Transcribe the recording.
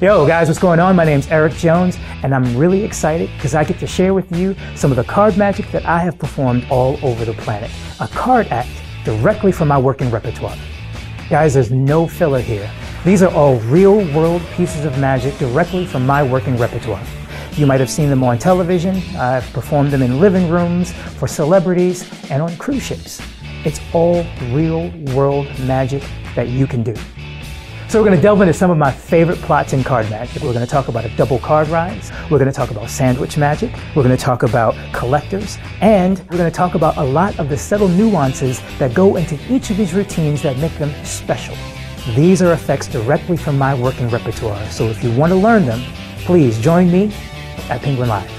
Yo, guys, what's going on? My name's Eric Jones, and I'm really excited because I get to share with you some of the card magic that I have performed all over the planet. A card act directly from my working repertoire. Guys, there's no filler here. These are all real world pieces of magic directly from my working repertoire. You might have seen them on television. I've performed them in living rooms, for celebrities, and on cruise ships. It's all real world magic that you can do. So we're going to delve into some of my favorite plots in card magic. We're going to talk about a double card rise. We're going to talk about sandwich magic. We're going to talk about collectors. And we're going to talk about a lot of the subtle nuances that go into each of these routines that make them special. These are effects directly from my working repertoire. So if you want to learn them, please join me at Penguin Live.